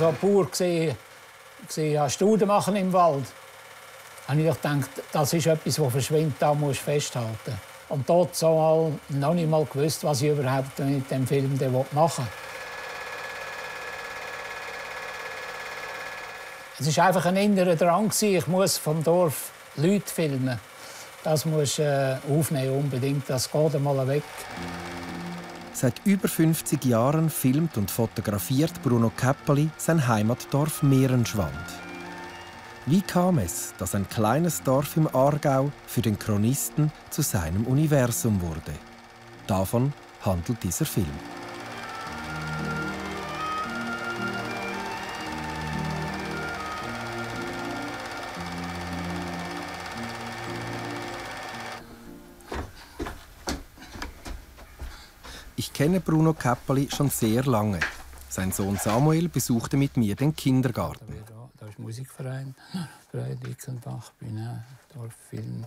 so einen Bauer gesehen, gesehen Studien machen im Wald, habe ich gedacht, das ist etwas, das verschwindet, da muss festhalten. Und dort so mal noch nicht mal gewusst, was ich überhaupt mit dem Film machen will. Es war einfach ein innerer Drang. Ich muss vom Dorf Leute filmen. Das muss äh, aufnehmen unbedingt. Das geht einmal weg. Seit über 50 Jahren filmt und fotografiert Bruno Käppeli sein Heimatdorf Mehrenschwand. Wie kam es, dass ein kleines Dorf im Aargau für den Chronisten zu seinem Universum wurde? Davon handelt dieser Film. Kenne Bruno Käppeli schon sehr lange. Sein Sohn Samuel besuchte mit mir den Kindergarten. Da ist Musikverein, Verein Wickenbach, Bühne, Dorffilm.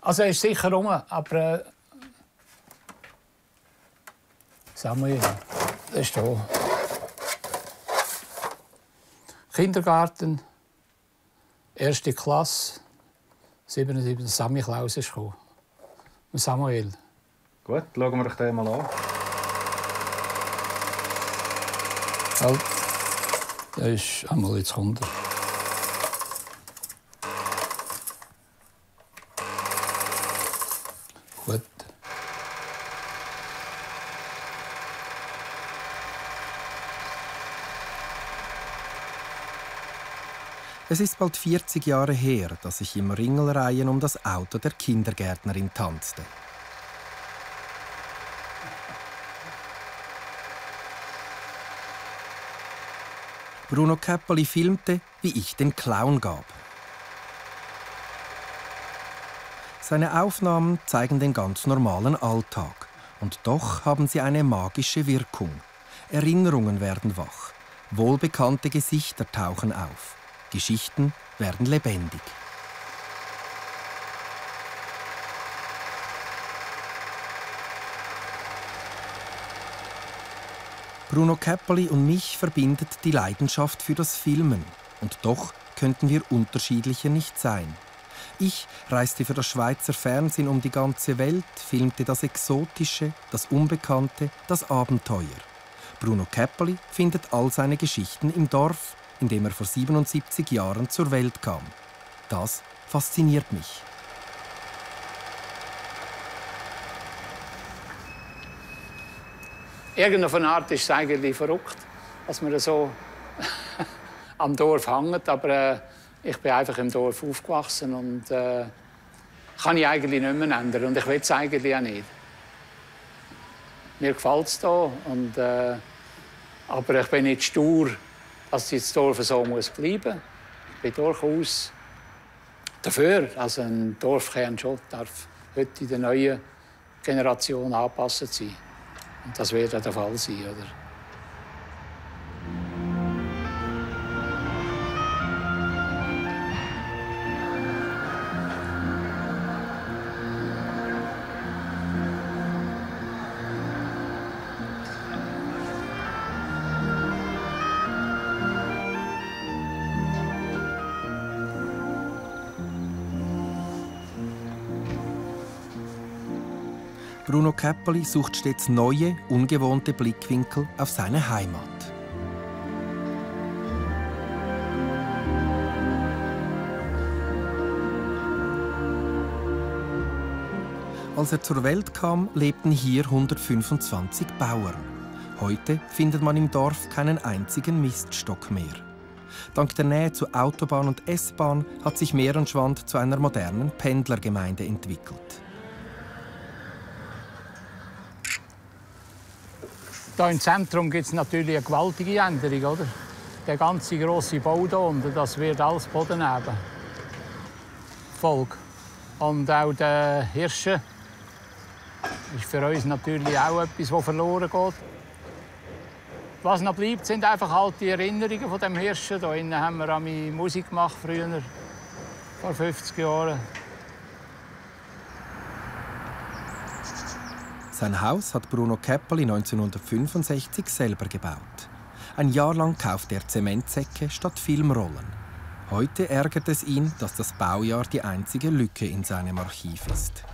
Also er ist sicher rum, aber äh, Samuel, der ist hier. Kindergarten, erste Klasse, 77, Sammy Klaus ist gekommen. Samuel. Gut, schauen wir uns den mal an. Halt. Das ist einmal jetzt 100. Gut. Es ist bald 40 Jahre her, dass ich im Ringelreihen um das Auto der Kindergärtnerin tanzte. Bruno Käppeli filmte, wie ich den Clown gab. Seine Aufnahmen zeigen den ganz normalen Alltag. Und doch haben sie eine magische Wirkung. Erinnerungen werden wach. Wohlbekannte Gesichter tauchen auf. Geschichten werden lebendig. Bruno Käppeli und mich verbindet die Leidenschaft für das Filmen. Und doch könnten wir unterschiedlicher nicht sein. Ich reiste für das Schweizer Fernsehen um die ganze Welt, filmte das Exotische, das Unbekannte, das Abenteuer. Bruno Käppeli findet all seine Geschichten im Dorf, in dem er vor 77 Jahren zur Welt kam. Das fasziniert mich. Irgendeine Art ist es eigentlich verrückt, dass man so am Dorf hängt. Aber äh, ich bin einfach im Dorf aufgewachsen und äh, kann ich eigentlich nicht mehr ändern. Und ich will es eigentlich auch nicht. Mir gefällt es hier. Und, äh, aber ich bin nicht stur, dass das Dorf so muss bleiben muss. Ich bin durchaus dafür. Also ein Dorfkern schon darf heute in der neuen Generation angepasst sein. Und das wird der Fall sein, oder? Bruno Käppeli sucht stets neue, ungewohnte Blickwinkel auf seine Heimat. Als er zur Welt kam, lebten hier 125 Bauern. Heute findet man im Dorf keinen einzigen Miststock mehr. Dank der Nähe zu Autobahn und S-Bahn hat sich Mehrenschwand zu einer modernen Pendlergemeinde entwickelt. Hier im Zentrum gibt es natürlich eine gewaltige Änderung. Oder? Der ganze grosse Bau hier unten, das wird alles Boden haben. Volk. Und auch der Hirsche ist für uns natürlich auch etwas, das verloren geht. Was noch bleibt, sind einfach halt die Erinnerungen von dem Hirschen. Hier haben wir an Musik gemacht früher, vor 50 Jahren. Sein Haus hat Bruno Käppeli 1965 selber gebaut. Ein Jahr lang kaufte er Zementsäcke statt Filmrollen. Heute ärgert es ihn, dass das Baujahr die einzige Lücke in seinem Archiv ist.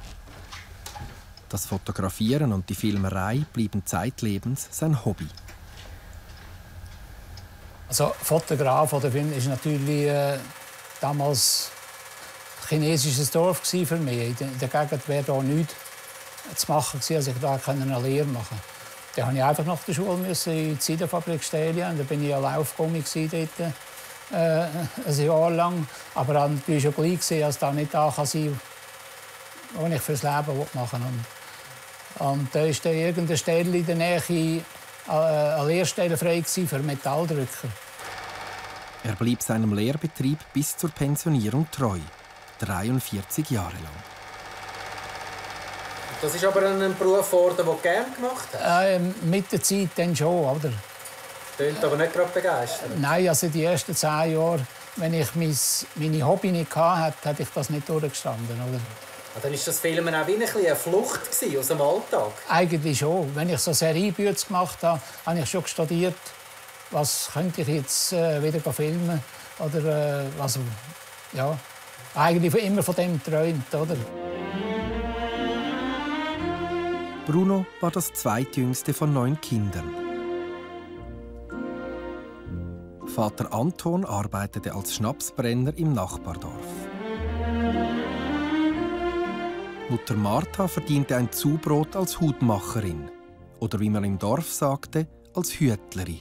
Das Fotografieren und die Filmerei blieben zeitlebens sein Hobby. Also Fotograf oder Film ist natürlich äh, damals ein chinesisches Dorf für mich. In der Gegend wäre da nichts zu machen also ich da eine Lehre machen. Dann musste ich einfach nach der Schule in die Seidenfabrik Stelien. Da bin ich ja Laufgummi dort, äh, ein Jahr lang. Aber dann war ich schon gleich, dass da nicht da sein kann, was ich fürs Leben machen will. Und da war dann irgendeine Stelle in der Nähe äh, eine Lehrstelle frei für Metalldrücker. Er blieb seinem Lehrbetrieb bis zur Pensionierung treu, 43 Jahre lang. Das ist aber ein Beruf geworden, den du gerne gemacht hast? Äh, mit der Zeit dann schon, oder? Klingt aber nicht gerade begeistert. Nein, also die ersten zehn Jahre, wenn ich mein, meine Hobby nicht hatte, hätte ich das nicht durchgestanden, oder? Ja, dann war das Filmen auch wie eine Flucht aus dem Alltag? Eigentlich schon. Wenn ich so Seriebücher gemacht habe, habe ich schon studiert, was könnte ich jetzt äh, wieder filmen oder äh, was, ja, eigentlich immer von dem träumt, oder? Bruno war das zweitjüngste von neun Kindern. Vater Anton arbeitete als Schnapsbrenner im Nachbardorf. Mutter Martha verdiente ein Zubrot als Hutmacherin oder wie man im Dorf sagte, als Hütlerin.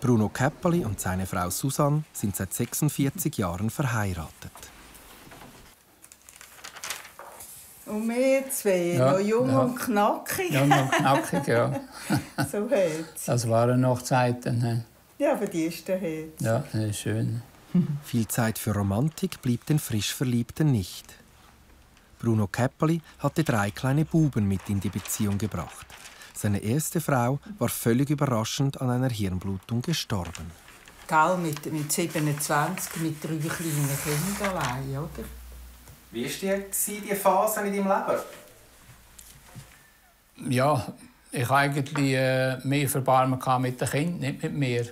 Bruno Käppeli und seine Frau Susanne sind seit 46 Jahren verheiratet. Und wir zwei, ja, noch jung ja. und knackig. Jung und knackig, ja. so hat's. Das waren noch Zeiten. Ne? Ja, aber die ist der Hetz. Ja, das ist schön. Viel Zeit für Romantik blieb den frisch Verliebten nicht. Bruno Käppeli hatte drei kleine Buben mit in die Beziehung gebracht. Seine erste Frau war völlig überraschend an einer Hirnblutung gestorben. Gell, mit, mit 27, mit drei kleinen Kindern allein, oder? Wie war die, die Phase in deinem Leben? Ja, ich hatte eigentlich äh, mehr Verbarmen mit den Kindern, nicht mit mir.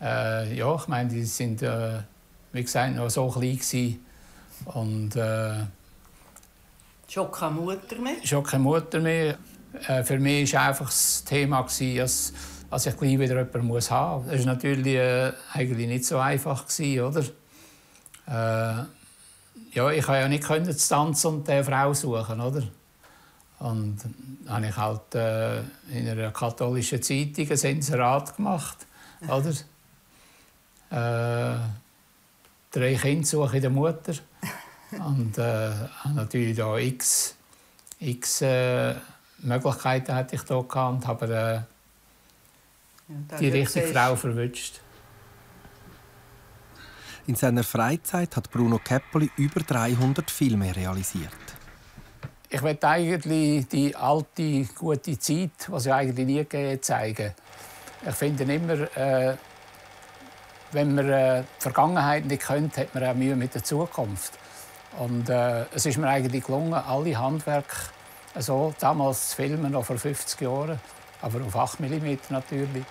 Äh, ja, ich meine, die sind, äh, wie gesagt, noch so klein gewesen. Und, äh, schon keine Mutter mehr? Schon keine Mutter mehr. Äh, für mich war einfach das Thema, gewesen, dass, dass ich gleich wieder jemanden muss haben muss. Das war natürlich äh, eigentlich nicht so einfach, gewesen, oder? Ja, ich konnte ja nicht können Tanz und eine Frau suchen, oder? Und dann habe ich halt äh, in einer katholischen Zeitung ein Inserat gemacht, oder? Äh, drei Kinder suche in der Mutter. Und äh, natürlich da x, x äh, Möglichkeiten hatte ich da gehabt, aber äh, ja, die richtige Frau verwünscht. In seiner Freizeit hat Bruno Käppeli über 300 Filme realisiert. Ich möchte eigentlich die alte, gute Zeit, die es eigentlich nie gegeben zeigen. Ich finde immer, äh, wenn man äh, die Vergangenheit nicht kennt, hat man auch Mühe mit der Zukunft. Und äh, es ist mir eigentlich gelungen, alle Handwerke so damals zu filmen, noch vor 50 Jahren, aber auf 8 mm natürlich.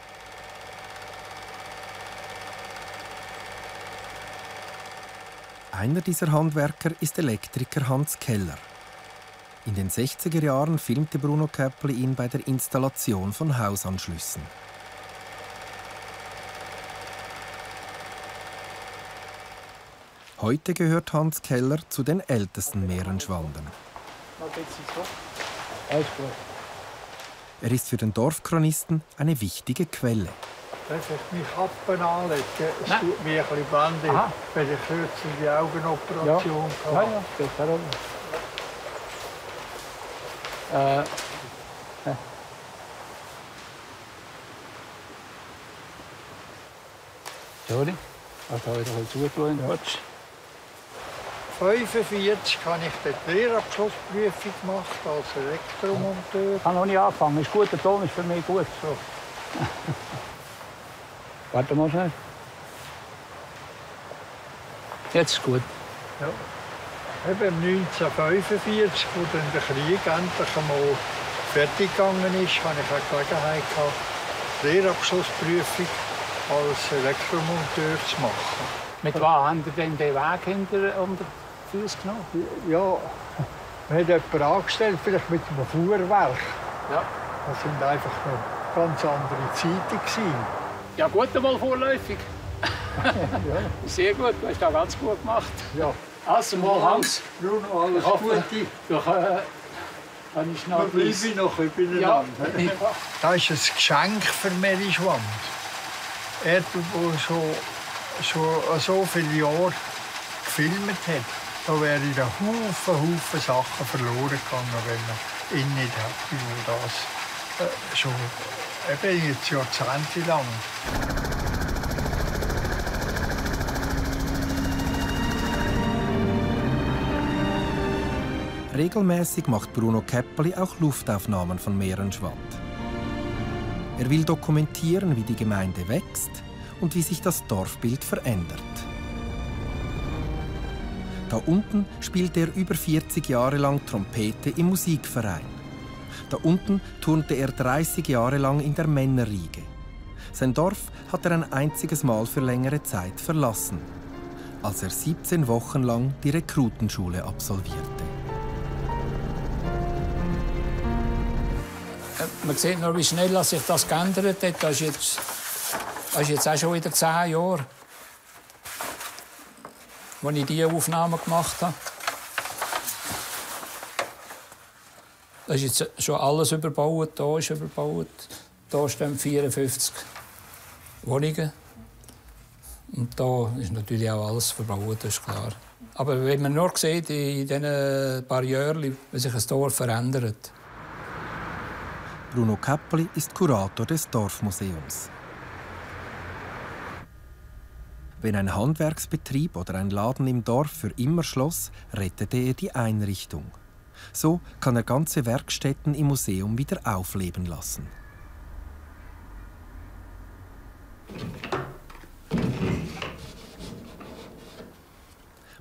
Einer dieser Handwerker ist Elektriker Hans Keller. In den 60er Jahren filmte Bruno Käppli ihn bei der Installation von Hausanschlüssen. Heute gehört Hans Keller zu den ältesten Meerenschwandern. Er ist für den Dorfchronisten eine wichtige Quelle. Darf ich mich Kappen anlegen? Es Nein. tut mir ein bisschen blendig, Aha. weil ich kürzlich die Augenoperation ja. hatte. Ja, ja, geht herum. Äh. äh. Sorry, ich habe wieder bisschen zutun. Ja. 45 habe ich die Lehrabschlussprüfung gemacht als Elektromonteur. Ich habe noch nicht angefangen. Ist gut, der Ton ist für mich gut. So. Warte mal schnell. Jetzt ist gut. Ja. Eben 1945, wo dann der Krieg endlich einmal fertig gegangen ist, hatte ich eine Gelegenheit gehabt, die Lehrabschlussprüfung als Elektromonteur zu machen. Mit was haben Sie denn den Weg hinter unter die Füße genommen? Ja, man hat jemanden angestellt, vielleicht mit einem Fuhrwerk. Ja. Das sind einfach noch ganz andere Zeiten. Gewesen. Ja, gut einmal vorläufig. ja. Sehr gut, du hast das ganz gut gemacht. Ja. Also mal Hans. Bruno, alles Ich hoffe, Gute. Du äh, kannst noch Wir bleiben noch beieinander. Ja. Das ist ein Geschenk für Mary Schwand. Er, der so, so, so viele Jahre gefilmt hat, da wäre ein Haufen, Haufen Sachen verloren gegangen, wenn er ihn nicht hätte, wo das äh, schon jetzt Jahrzehnte lang. Regelmäßig macht Bruno Käppeli auch Luftaufnahmen von Meerenschwand. Er will dokumentieren, wie die Gemeinde wächst und wie sich das Dorfbild verändert. Da unten spielt er über 40 Jahre lang Trompete im Musikverein. Da unten turnte er 30 Jahre lang in der Männerriege. Sein Dorf hat er ein einziges Mal für längere Zeit verlassen, als er 17 Wochen lang die Rekrutenschule absolvierte. Man sieht nur, wie schnell sich das geändert hat. Das ist jetzt, das ist jetzt auch schon wieder zehn Jahre, als ich diese Aufnahme gemacht habe. Das ist jetzt schon alles überbaut. Hier ist überbaut. Hier stehen 54 Wohnungen. Und da ist natürlich auch alles verbaut, das ist klar. Aber wenn man nur sieht, in diesen paar Jahren, wie sich ein Dorf verändert. Bruno Käppeli ist Kurator des Dorfmuseums. Wenn ein Handwerksbetrieb oder ein Laden im Dorf für immer schloss, rettete er die Einrichtung. So kann er ganze Werkstätten im Museum wieder aufleben lassen.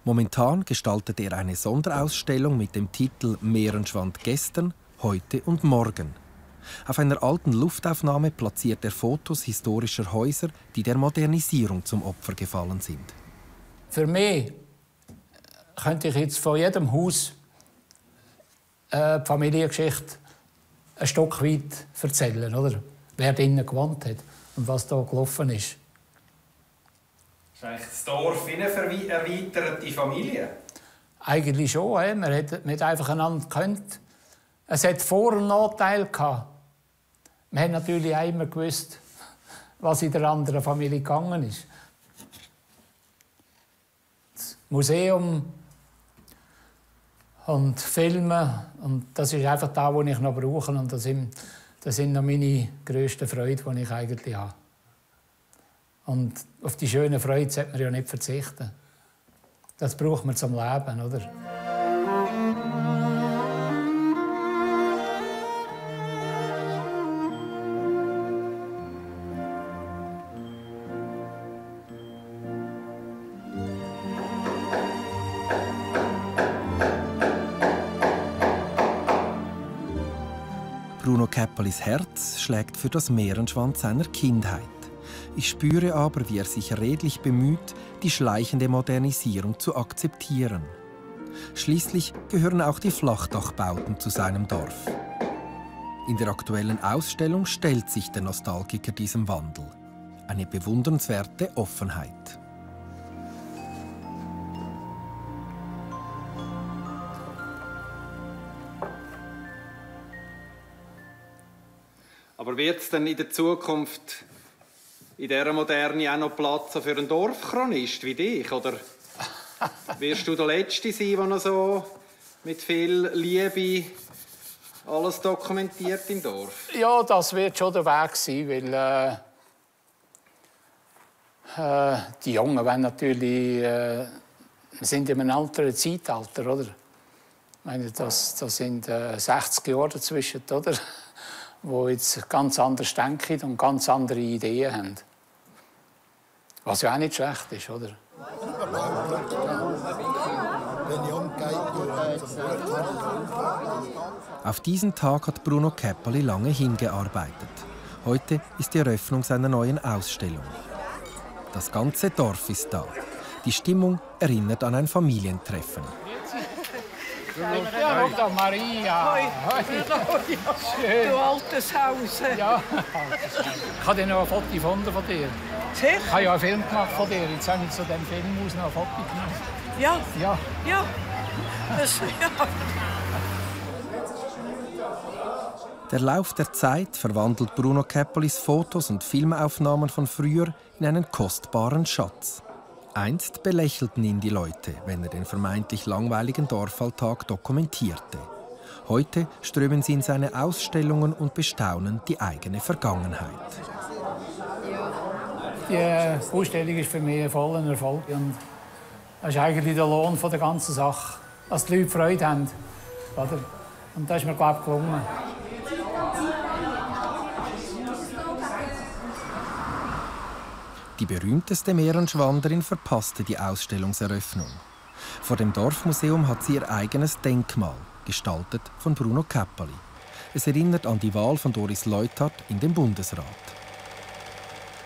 Momentan gestaltet er eine Sonderausstellung mit dem Titel Meerenschwand gestern, heute und morgen. Auf einer alten Luftaufnahme platziert er Fotos historischer Häuser, die der Modernisierung zum Opfer gefallen sind. Für mich könnte ich jetzt von jedem Haus äh, die Familiengeschichte ein Stück weit erzählen, oder? Wer drinnen gewohnt hat und was da gelaufen ist. Ist eigentlich das Dorf wie eine erweiterte Familie? Eigentlich schon. He? Man hat nicht einfach einander gekannt. Es hat Vor- und Nachteile gehabt. Man hat natürlich auch immer gewusst, was in der anderen Familie gegangen ist. Das Museum und Filme, und das ist einfach das, was ich noch brauche. Und das sind, das sind noch meine grössten Freude, die ich eigentlich habe. Und auf die schöne Freude sollte man ja nicht verzichten. Das braucht man zum Leben, oder? Käppelis Herz schlägt für das Meerenschwand seiner Kindheit. Ich spüre aber, wie er sich redlich bemüht, die schleichende Modernisierung zu akzeptieren. Schließlich gehören auch die Flachdachbauten zu seinem Dorf. In der aktuellen Ausstellung stellt sich der Nostalgiker diesem Wandel. Eine bewundernswerte Offenheit. Aber wird es denn in der Zukunft in dieser Moderne auch noch Platz für einen Dorfchronist wie dich? Oder wirst du der Letzte sein, der noch so mit viel Liebe alles dokumentiert im Dorf? Ja, das wird schon der Weg sein, weil äh, äh, die Jungen wollen natürlich, äh, wir sind in einem anderen Zeitalter, oder? Ich meine, das, das sind äh, 60 Jahre dazwischen, oder? Wo jetzt ganz anders denken und ganz andere Ideen haben. Was ja auch nicht schlecht ist, oder? Auf diesen Tag hat Bruno Käpperli lange hingearbeitet. Heute ist die Eröffnung seiner neuen Ausstellung. Das ganze Dorf ist da. Die Stimmung erinnert an ein Familientreffen. Ja, Maria. Schön. Du altes Haus. Ja. Ich habe noch ein Foto gefunden von dir. Sicher? Ich habe ja einen Film gemacht von dir. Jetzt habe ich zu diesem Film aus noch ein Foto gemacht. Ja, Ja. ja. Das, ja. Der Lauf der Zeit verwandelt Bruno Käpperlis Fotos und Filmaufnahmen von früher in einen kostbaren Schatz. Einst belächelten ihn die Leute, wenn er den vermeintlich langweiligen Dorfalltag dokumentierte. Heute strömen sie in seine Ausstellungen und bestaunen die eigene Vergangenheit. Die Ausstellung ist für mich ein voller Erfolg. Und das ist eigentlich der Lohn der ganzen Sache. Dass die Leute Freude haben. Und das ist mir, glaube ich, gelungen. Die berühmteste Meerenschwanderin verpasste die Ausstellungseröffnung. Vor dem Dorfmuseum hat sie ihr eigenes Denkmal, gestaltet von Bruno Käpperli. Es erinnert an die Wahl von Doris Leuthard in den Bundesrat.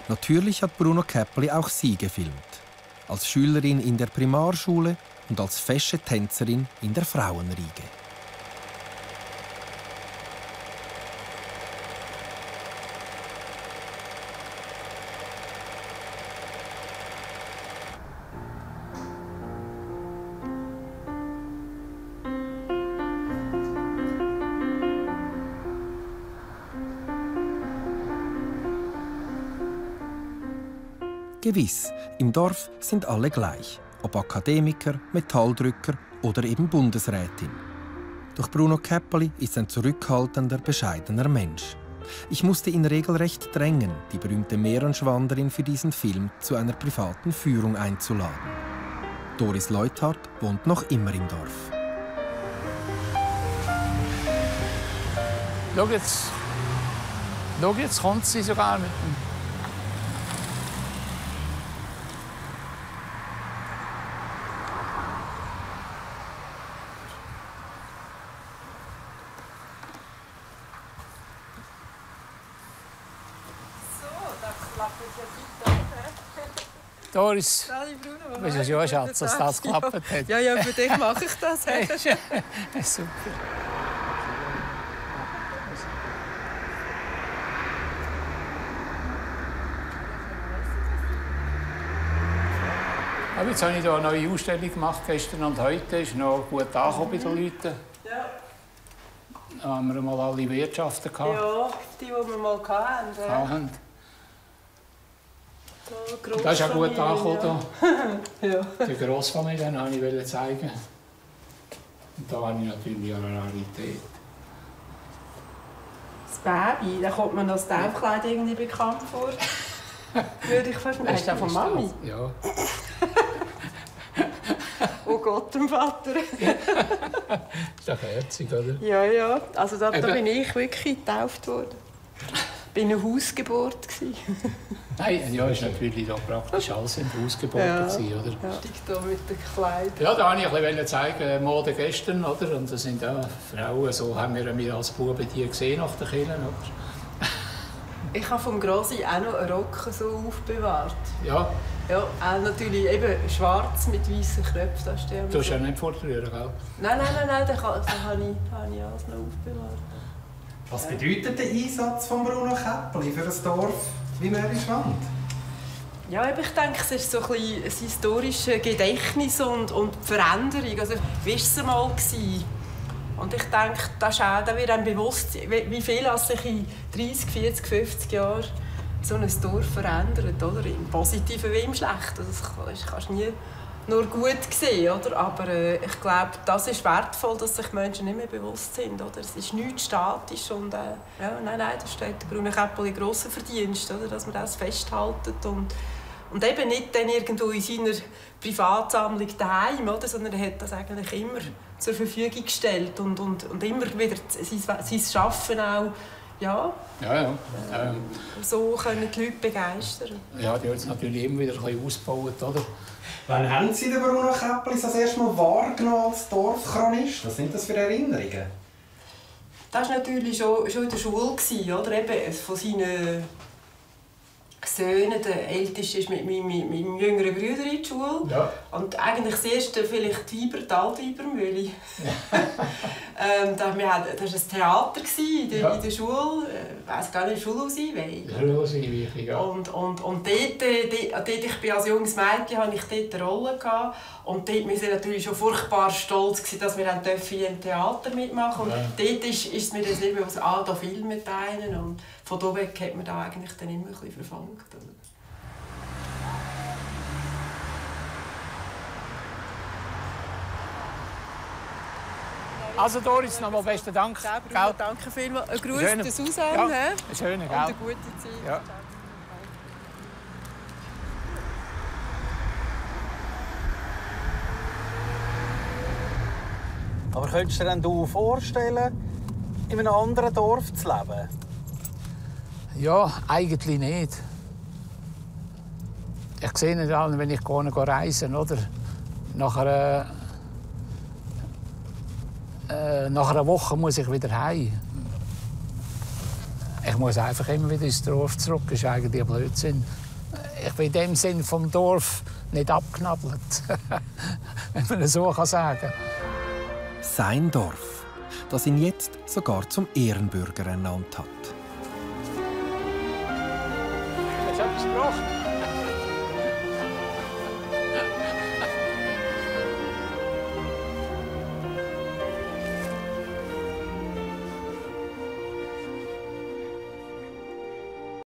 Natürlich hat Bruno Käpperli auch sie gefilmt. Als Schülerin in der Primarschule und als fesche Tänzerin in der Frauenriege. Gewiss, im Dorf sind alle gleich, ob Akademiker, Metalldrücker oder eben Bundesrätin. Doch Bruno Käpperli ist ein zurückhaltender, bescheidener Mensch. Ich musste ihn regelrecht drängen, die berühmte Meerenschwanderin für diesen Film zu einer privaten Führung einzuladen. Doris Leuthard wohnt noch immer im Dorf. Schau jetzt. Schau, jetzt kommt sie sogar mit dem. Doris, du bist ja schon ein Schatz, dass das geklappt hat. Ja, ja, für dich mache ich das. Hey, Super. Aber jetzt habe ich hier eine neue Ausstellung gemacht, gestern und heute. Ist noch gut angekommen bei den Leuten. Ja, Da haben wir mal alle Wirtschaften gehabt. ja, die, die wir mal hatten. Ja. So, Das ist auch gut Grossfamilie, angekommen. Ja. Die Grossfamilie wollte ich zeigen. Und da habe ich natürlich eine Rarität. Das Baby, da kommt mir das Taufkleid irgendwie bekannt vor. Würde ich fast Ist das von Mami? Ja. Oh Gott, dem Vater. Ist doch herzig, oder? Ja, ja. Also da, da bin ich wirklich getauft worden. Ich war eine Hausgeburt. Nein, ja, ist natürlich da praktisch alles in der Hausgeburt, Ja. gewesen, oder? Ja. Steig da mit dem Kleid. Ja, da wollte ich ein bisschen zeigen, Mode gestern, oder? Und das sind ja Frauen, so haben wir wir als Buben die gesehen nach den Kindern, oder? Ich habe vom Grossi auch noch einen Rock so aufbewahrt. Ja, Ja, auch natürlich eben schwarz mit weißen Knöpfen. Du hast ja nicht vorrühren, gell? Nein, nein, nein, nein, den, den habe ich, habe ich alles noch aufbewahrt. Was bedeutet der Einsatz von Bruno Käppeli für ein Dorf wie Merischwand? Ja, ich denke, es ist so ein, ein historisches Gedächtnis und, und Veränderung. Also, wie war es? Gewesen? Und ich denke, das ist auch, da wird einem bewusst, wie viel sich in 30, 40, 50 Jahren so ein Dorf verändert. Oder? Im Positiven wie im Schlechten. Das kann- kannst du nie nur gut sehen. Oder? Aber äh, ich glaube, das ist wertvoll, dass sich Menschen nicht mehr bewusst sind. Oder? Es ist nichts statisch. Und, äh, ja, nein, nein, da steht der Bruno Käppel in grossen Verdienst, oder? dass man das festhalten. Und, und eben nicht dann irgendwo in seiner Privatsammlung daheim, oder? sondern er hat das eigentlich immer zur Verfügung gestellt und, und, und immer wieder sein, sein Schaffen auch ja, Ja, ja. Ähm, so können die Leute begeistern. ja, die haben es natürlich immer wieder ein bisschen ausgebaut, oder? Wann haben Sie den Bruno Käppeli das erste Mal wahrgenommen als Dorfchronist? Was sind das für Erinnerungen? das war natürlich schon, schon in der Schule, oder? Eben von seinen Söhne, der älteste ist mit meinem, mit meinem jüngeren Bruder in die Schule. Ja. Und eigentlich das erste vielleicht die Weiber, die Altweibermühle. ähm, da, wir hatten, das war ein Theater in der, Ja. in der Schule. Ich weiss gar nicht, Schulauseinweihung. Schulauseinweihung, ja. Und, und, und dort, äh, dort, dort, ich bin als junges Mädchen, hatte ich dort eine Rolle. Gehabt. Und dort waren wir natürlich schon furchtbar stolz, gewesen, dass wir dann in einem Theater mitmachen Ja. Und dort ist, ist mir das nicht bewusst, ah, da filmen einen. Und von da weg hat man da eigentlich dann immer ein bisschen verfolgt. oder? Also Doris, nochmal besten Dank. Bruno, danke vielmals. Ein Gruß Schöne- der Susanne Ja, hä? ein schöner, und gell? eine gute Zeit. Ja. Aber könntest du dir denn du vorstellen, in einem anderen Dorf zu leben? Ja, eigentlich nicht. Ich sehe nicht an, wenn ich gehe, gehe reisen, oder? Nach einer, äh, nach einer Woche muss ich wieder heim. Ich muss einfach immer wieder ins Dorf zurück. Das ist eigentlich Blödsinn. Ich bin in dem Sinn vom Dorf nicht abknabbelt. wenn man es so kann sagen Sein Dorf, das ihn jetzt sogar zum Ehrenbürger ernannt hat.